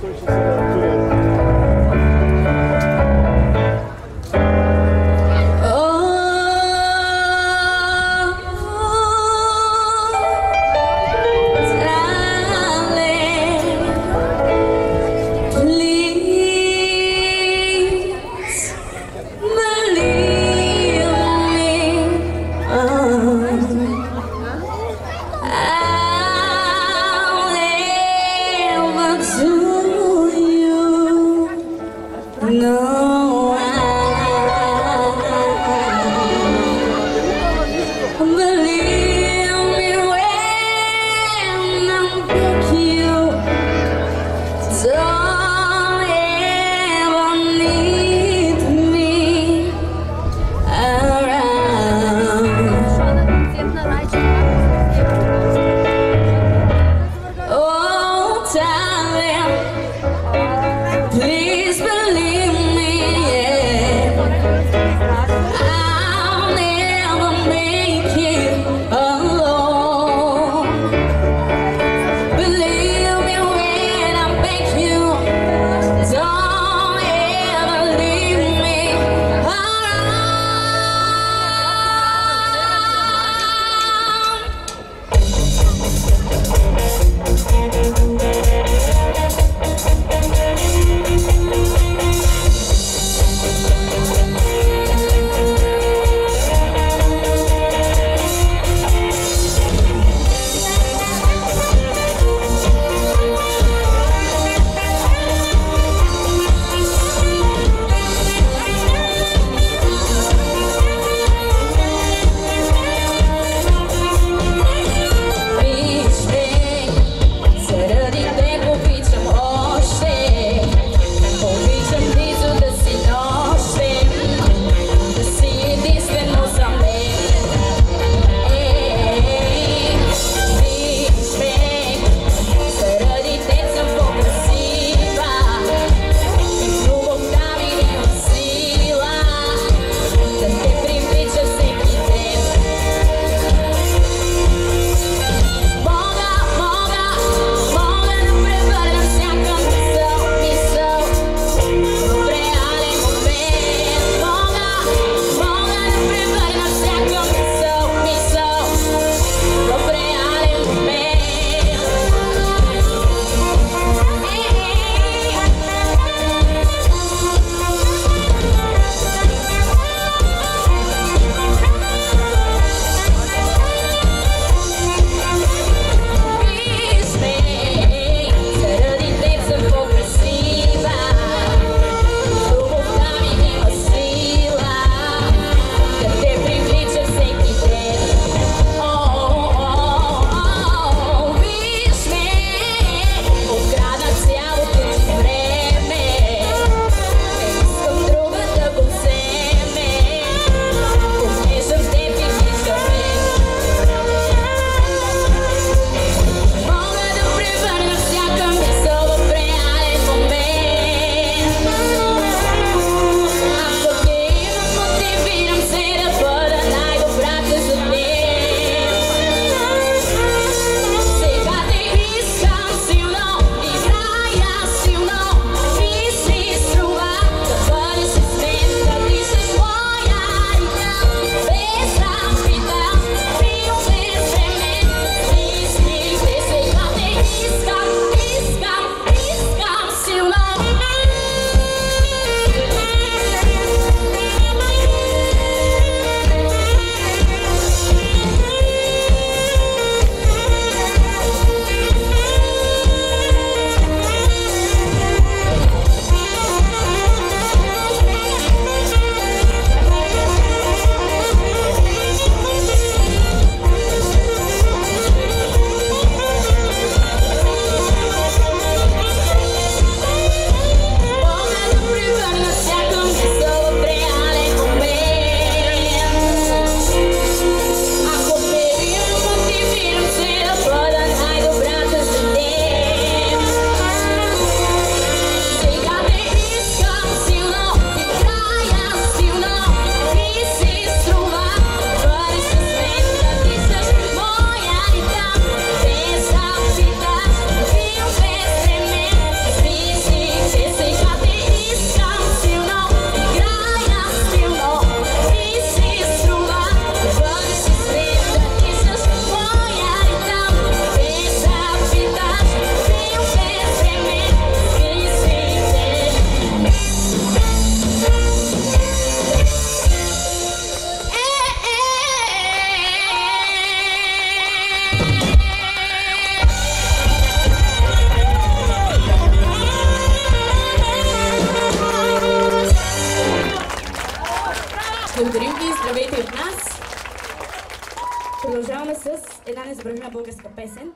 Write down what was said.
Thursday. No, Благодарим ви, здравейте от нас! Продължаваме с една незабравима българска песен.